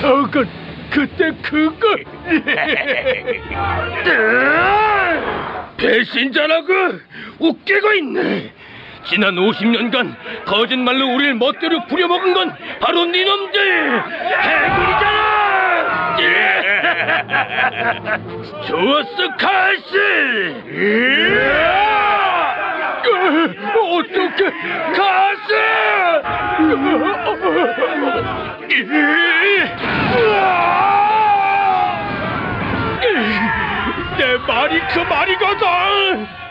저건 그때 그거. 배신자라고 웃기고 있네. 지난 50년간 거짓말로 우리를 멋대로 부려먹은 건 바로 니놈들. 해군이잖아. 좋았어 칼씨. 어떻게 가스 내 말이 그 말이거든